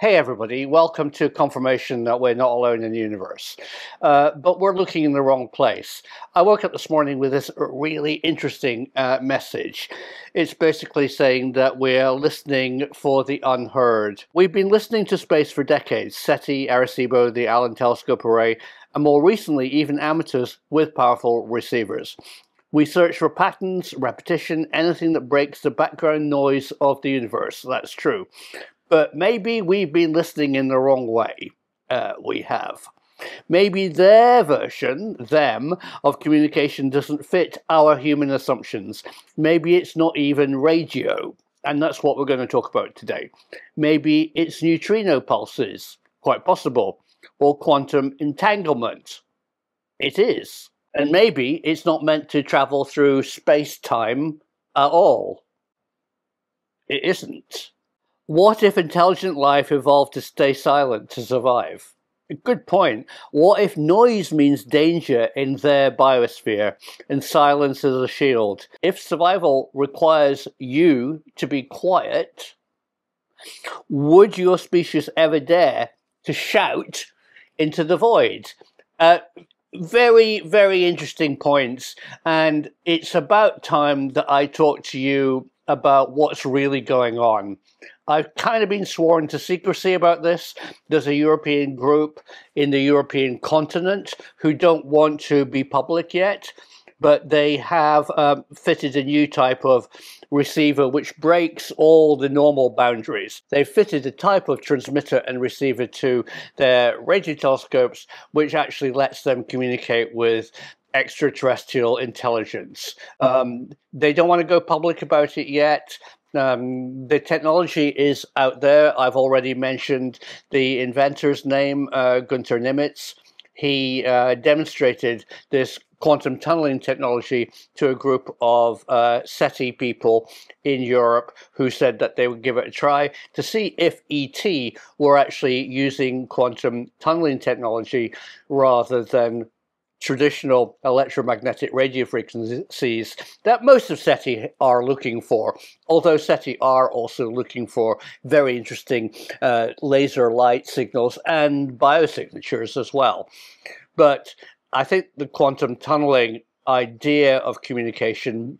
Hey everybody, welcome to confirmation that we're not alone in the universe. Uh, but we're looking in the wrong place. I woke up this morning with this really interesting uh, message. It's basically saying that we're listening for the unheard. We've been listening to space for decades SETI, Arecibo, the Allen Telescope Array, and more recently, even amateurs with powerful receivers. We search for patterns, repetition, anything that breaks the background noise of the universe. That's true. But maybe we've been listening in the wrong way. Uh, we have. Maybe their version, them, of communication doesn't fit our human assumptions. Maybe it's not even radio. And that's what we're going to talk about today. Maybe it's neutrino pulses, quite possible, or quantum entanglement. It is. And maybe it's not meant to travel through space time at all. It isn't. What if intelligent life evolved to stay silent to survive? Good point. What if noise means danger in their biosphere and silence is a shield? If survival requires you to be quiet, would your species ever dare to shout into the void? Uh, very, very interesting points. And it's about time that I talk to you about what's really going on. I've kind of been sworn to secrecy about this. There's a European group in the European continent who don't want to be public yet, but they have um, fitted a new type of receiver which breaks all the normal boundaries. They've fitted a type of transmitter and receiver to their radio telescopes which actually lets them communicate with extraterrestrial intelligence. Um, they don't want to go public about it yet. Um, the technology is out there. I've already mentioned the inventor's name, uh, Gunter Nimitz. He uh, demonstrated this quantum tunneling technology to a group of uh, SETI people in Europe who said that they would give it a try to see if ET were actually using quantum tunneling technology rather than traditional electromagnetic radio frequencies that most of SETI are looking for, although SETI are also looking for very interesting uh, laser light signals and biosignatures as well. But I think the quantum tunneling idea of communication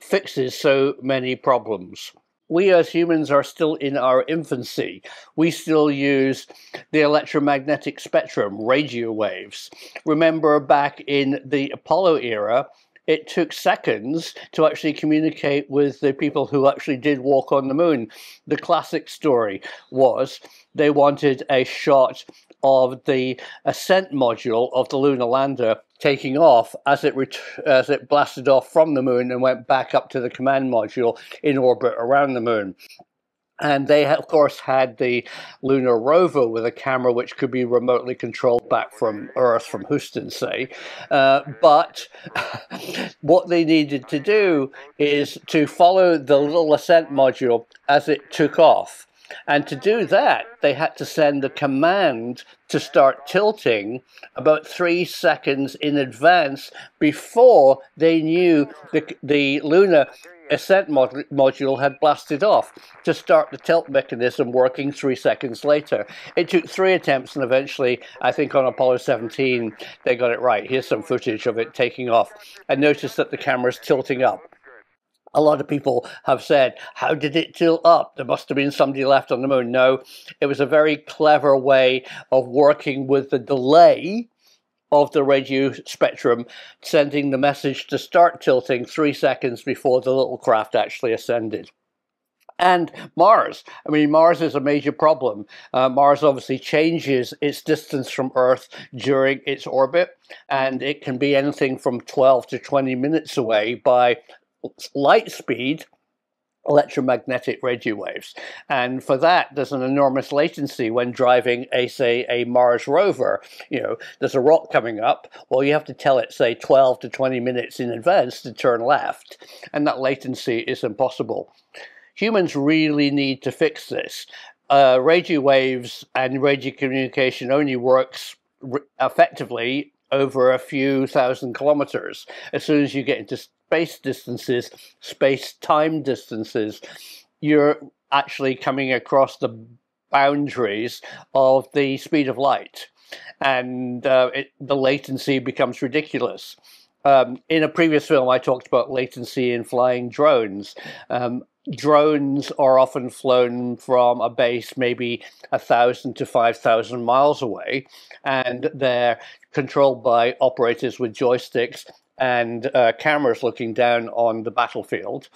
fixes so many problems we as humans are still in our infancy. We still use the electromagnetic spectrum, radio waves. Remember back in the Apollo era, it took seconds to actually communicate with the people who actually did walk on the moon. The classic story was they wanted a shot of the ascent module of the lunar lander taking off as it as it blasted off from the moon and went back up to the command module in orbit around the moon. And they, of course, had the lunar rover with a camera which could be remotely controlled back from Earth, from Houston, say. Uh, but what they needed to do is to follow the little ascent module as it took off. And to do that, they had to send the command to start tilting about three seconds in advance before they knew the, the lunar ascent mod module had blasted off to start the tilt mechanism working three seconds later. It took three attempts and eventually, I think on Apollo 17, they got it right. Here's some footage of it taking off. And notice that the camera's tilting up a lot of people have said, How did it tilt up? There must have been somebody left on the moon. No, it was a very clever way of working with the delay of the radio spectrum, sending the message to start tilting three seconds before the little craft actually ascended. And Mars. I mean, Mars is a major problem. Uh, Mars obviously changes its distance from Earth during its orbit, and it can be anything from 12 to 20 minutes away by light speed electromagnetic radio waves. And for that, there's an enormous latency when driving a, say, a Mars rover. You know, there's a rock coming up. Well, you have to tell it, say, 12 to 20 minutes in advance to turn left. And that latency is impossible. Humans really need to fix this. Uh, radio waves and radio communication only works effectively over a few thousand kilometers. As soon as you get into space distances, space time distances, you're actually coming across the boundaries of the speed of light. And uh, it, the latency becomes ridiculous. Um, in a previous film, I talked about latency in flying drones. Um, drones are often flown from a base maybe a thousand to five thousand miles away, and they're controlled by operators with joysticks and uh, cameras looking down on the battlefield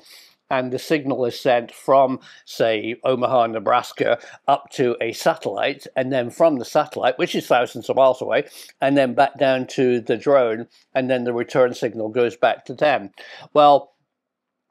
and the signal is sent from, say, Omaha, Nebraska, up to a satellite, and then from the satellite, which is thousands of miles away, and then back down to the drone, and then the return signal goes back to them. Well,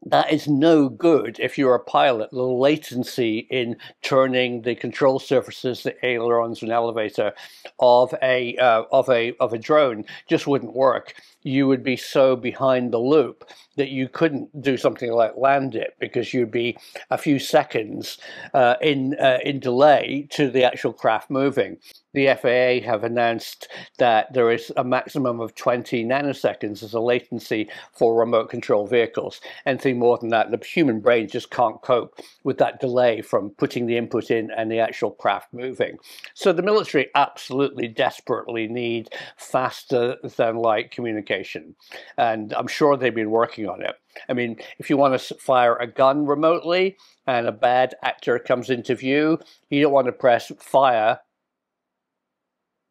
that is no good if you're a pilot. The latency in turning the control surfaces, the ailerons and elevator of a uh, of a of a drone just wouldn't work. You would be so behind the loop that you couldn't do something like land it because you'd be a few seconds uh, in uh, in delay to the actual craft moving. The FAA have announced that there is a maximum of 20 nanoseconds as a latency for remote control vehicles. Anything more than that, the human brain just can't cope with that delay from putting the input in and the actual craft moving. So the military absolutely desperately need faster than light communication. And I'm sure they've been working on it. I mean, if you want to fire a gun remotely and a bad actor comes into view, you don't want to press fire,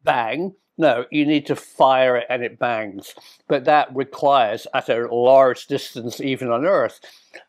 bang. No, you need to fire it and it bangs. But that requires, at a large distance, even on Earth,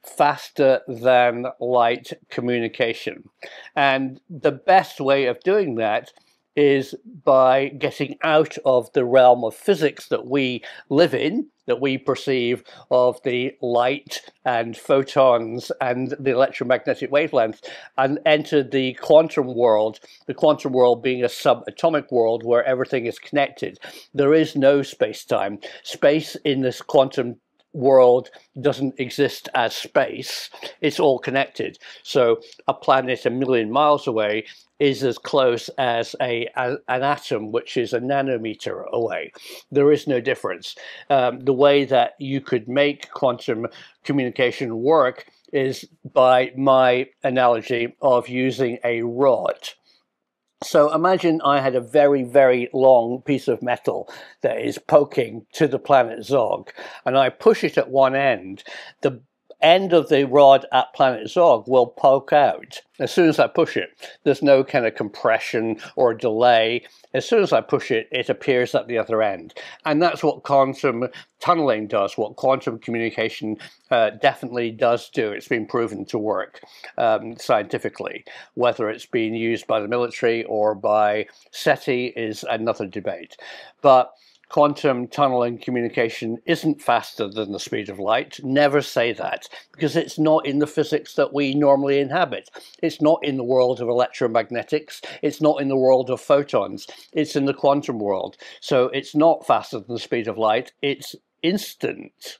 faster than light communication. And the best way of doing that is by getting out of the realm of physics that we live in, that we perceive of the light and photons and the electromagnetic wavelength, and enter the quantum world, the quantum world being a subatomic world where everything is connected. There is no space time. Space in this quantum world doesn't exist as space, it's all connected. So a planet a million miles away is as close as a, a, an atom, which is a nanometer away. There is no difference. Um, the way that you could make quantum communication work is by my analogy of using a rod. So imagine I had a very, very long piece of metal that is poking to the planet Zog, and I push it at one end. The end of the rod at planet Zog will poke out as soon as I push it. There's no kind of compression or delay. As soon as I push it, it appears at the other end. And that's what quantum tunneling does, what quantum communication uh, definitely does do. It's been proven to work um, scientifically. Whether it's being used by the military or by SETI is another debate. But quantum tunneling communication isn't faster than the speed of light. Never say that because it's not in the physics that we normally inhabit. It's not in the world of electromagnetics. It's not in the world of photons. It's in the quantum world. So it's not faster than the speed of light. It's instant.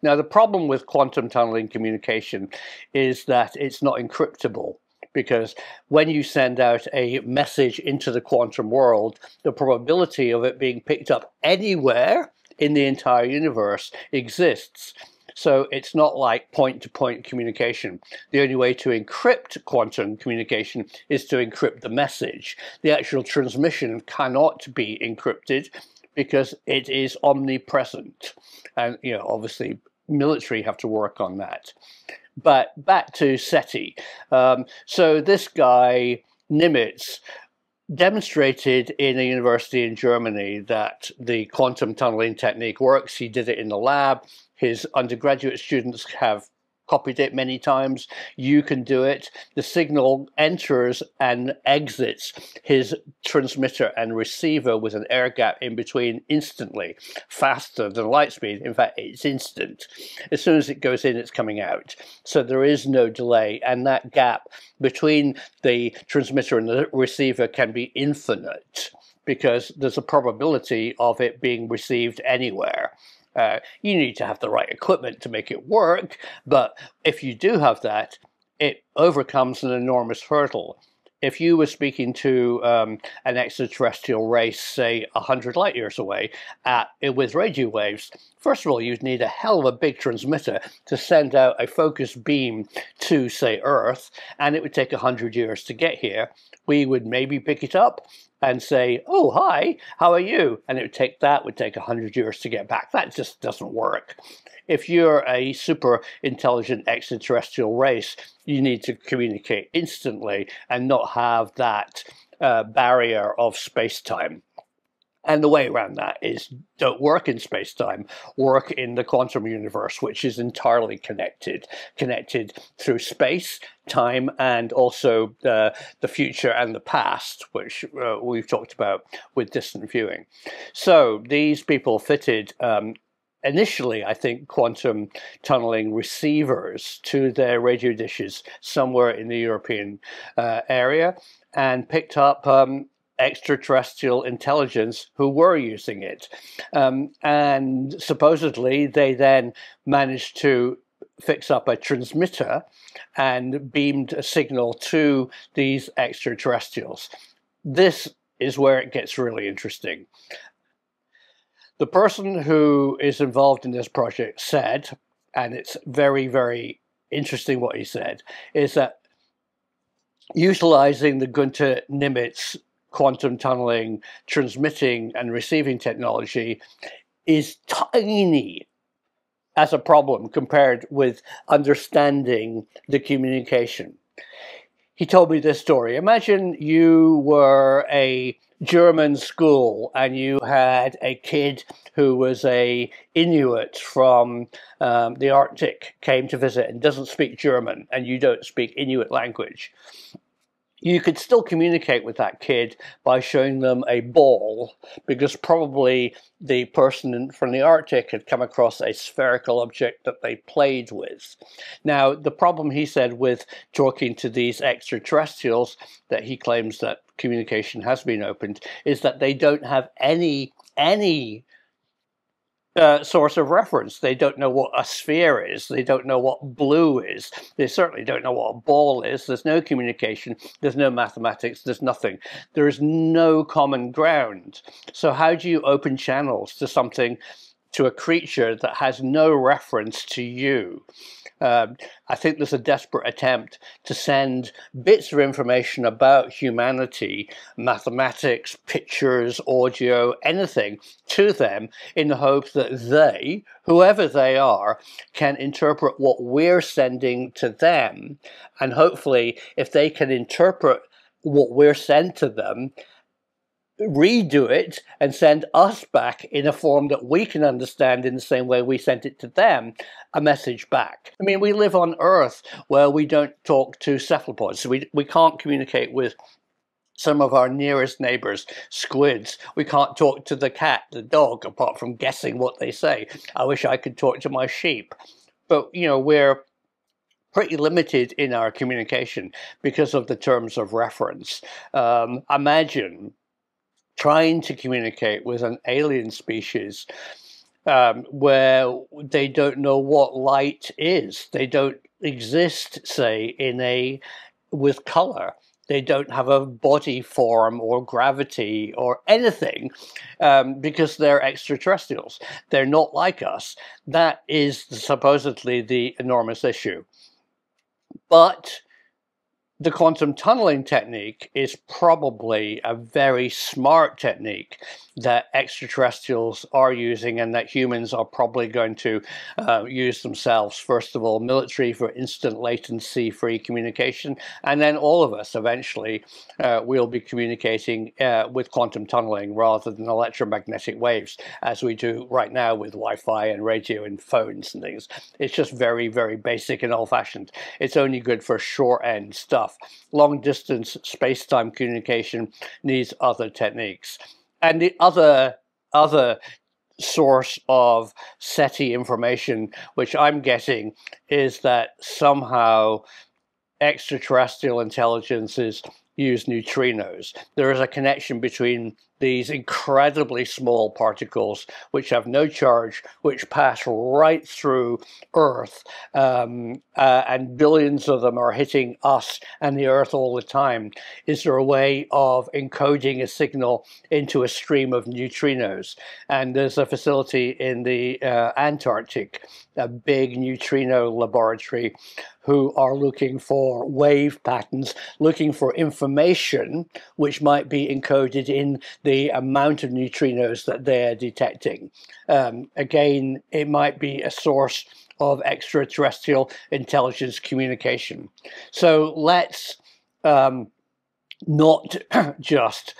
Now, the problem with quantum tunneling communication is that it's not encryptable because when you send out a message into the quantum world, the probability of it being picked up anywhere in the entire universe exists. So it's not like point to point communication. The only way to encrypt quantum communication is to encrypt the message. The actual transmission cannot be encrypted because it is omnipresent. And, you know, obviously military have to work on that. But back to SETI. Um, so this guy, Nimitz, demonstrated in a university in Germany that the quantum tunneling technique works. He did it in the lab. His undergraduate students have copied it many times. You can do it. The signal enters and exits his transmitter and receiver with an air gap in between instantly, faster than light speed. In fact, it's instant. As soon as it goes in, it's coming out. So there is no delay, and that gap between the transmitter and the receiver can be infinite because there's a probability of it being received anywhere. Uh, you need to have the right equipment to make it work, but if you do have that, it overcomes an enormous hurdle. If you were speaking to um, an extraterrestrial race, say 100 light years away, at, with radio waves, first of all, you'd need a hell of a big transmitter to send out a focused beam to, say, Earth, and it would take 100 years to get here. We would maybe pick it up and say, oh, hi, how are you? And it would take that would take 100 years to get back. That just doesn't work. If you're a super intelligent extraterrestrial race, you need to communicate instantly and not have that uh, barrier of space-time. And the way around that is don't work in space time, work in the quantum universe, which is entirely connected, connected through space, time, and also uh, the future and the past, which uh, we've talked about with distant viewing. So these people fitted um, initially, I think, quantum tunneling receivers to their radio dishes somewhere in the European uh, area and picked up um, extraterrestrial intelligence who were using it. Um, and supposedly they then managed to fix up a transmitter and beamed a signal to these extraterrestrials. This is where it gets really interesting. The person who is involved in this project said, and it's very, very interesting what he said, is that utilizing the Gunter Nimitz quantum tunneling, transmitting and receiving technology is tiny as a problem compared with understanding the communication. He told me this story. Imagine you were a German school and you had a kid who was a Inuit from um, the Arctic came to visit and doesn't speak German and you don't speak Inuit language you could still communicate with that kid by showing them a ball because probably the person from the Arctic had come across a spherical object that they played with. Now, the problem he said with talking to these extraterrestrials that he claims that communication has been opened is that they don't have any any source of reference. They don't know what a sphere is. They don't know what blue is. They certainly don't know what a ball is. There's no communication. There's no mathematics. There's nothing. There is no common ground. So how do you open channels to something, to a creature that has no reference to you? Um, I think there's a desperate attempt to send bits of information about humanity, mathematics, pictures, audio, anything to them in the hope that they, whoever they are, can interpret what we're sending to them. And hopefully, if they can interpret what we're sent to them, redo it and send us back in a form that we can understand in the same way we sent it to them a message back. I mean, we live on Earth where we don't talk to cephalopods, so we, we can't communicate with some of our nearest neighbors, squids. We can't talk to the cat, the dog, apart from guessing what they say. I wish I could talk to my sheep. But, you know, we're pretty limited in our communication because of the terms of reference. Um, imagine trying to communicate with an alien species um, where they don't know what light is. They don't exist, say, in a with color. They don't have a body form or gravity or anything um, because they're extraterrestrials. They're not like us. That is supposedly the enormous issue. But the quantum tunneling technique is probably a very smart technique that extraterrestrials are using and that humans are probably going to uh, use themselves. First of all, military for instant latency free communication, and then all of us eventually uh, will be communicating uh, with quantum tunneling rather than electromagnetic waves as we do right now with Wi Fi and radio and phones and things. It's just very, very basic and old fashioned. It's only good for short end stuff. Long distance space time communication needs other techniques. And the other other source of SETI information, which I'm getting, is that somehow extraterrestrial intelligences use neutrinos. There is a connection between these incredibly small particles which have no charge, which pass right through Earth, um, uh, and billions of them are hitting us and the Earth all the time. Is there a way of encoding a signal into a stream of neutrinos? And there's a facility in the uh, Antarctic, a big neutrino laboratory who are looking for wave patterns, looking for information which might be encoded in the amount of neutrinos that they're detecting. Um, again, it might be a source of extraterrestrial intelligence communication. So let's um, not just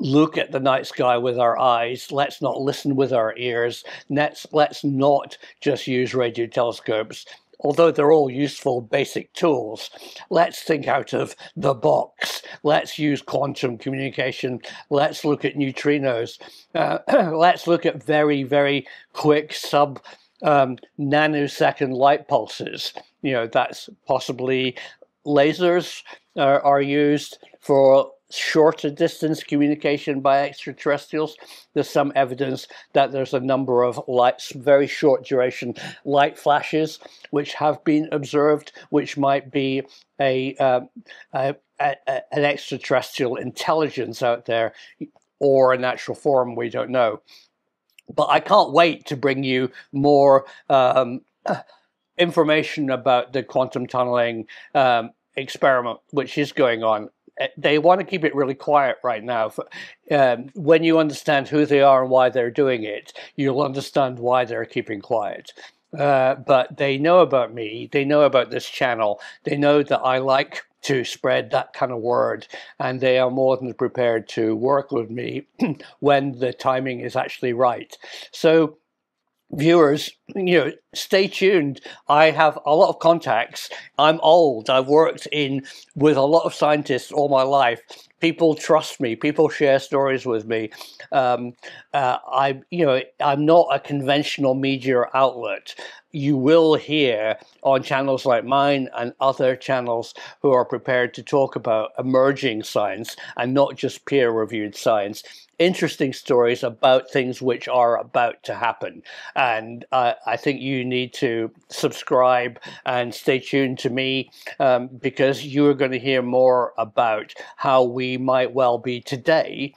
look at the night sky with our eyes. Let's not listen with our ears. Let's, let's not just use radio telescopes although they're all useful basic tools, let's think out of the box. Let's use quantum communication. Let's look at neutrinos. Uh, let's look at very, very quick sub um, nanosecond light pulses. You know, that's possibly lasers uh, are used for shorter distance communication by extraterrestrials. There's some evidence that there's a number of lights, very short duration light flashes, which have been observed, which might be a, uh, a, a, an extraterrestrial intelligence out there or a natural form, we don't know. But I can't wait to bring you more um, information about the quantum tunneling um, experiment, which is going on Eh, they want to keep it really quiet right now. Um, when you understand who they are and why they're doing it, you'll understand why they're keeping quiet. Uh, but they know about me. They know about this channel. They know that I like to spread that kind of word, and they are more than prepared to work with me when the timing is actually right. So viewers, you know, stay tuned. I have a lot of contacts. I'm old. I've worked in with a lot of scientists all my life. People trust me. People share stories with me. Um, uh, I, you know, I'm not a conventional media outlet. You will hear on channels like mine and other channels who are prepared to talk about emerging science and not just peer-reviewed science interesting stories about things which are about to happen. And uh, I think you need to subscribe and stay tuned to me um, because you are going to hear more about how we might well be today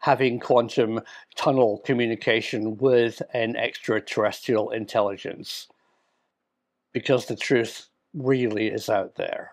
having quantum tunnel communication with an extraterrestrial intelligence because the truth really is out there.